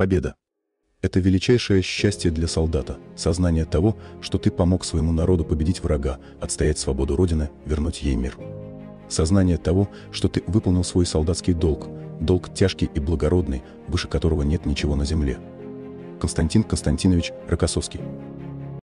Победа. Это величайшее счастье для солдата, сознание того, что ты помог своему народу победить врага, отстоять свободу Родины, вернуть ей мир. Сознание того, что ты выполнил свой солдатский долг, долг тяжкий и благородный, выше которого нет ничего на земле. Константин Константинович Рокоссовский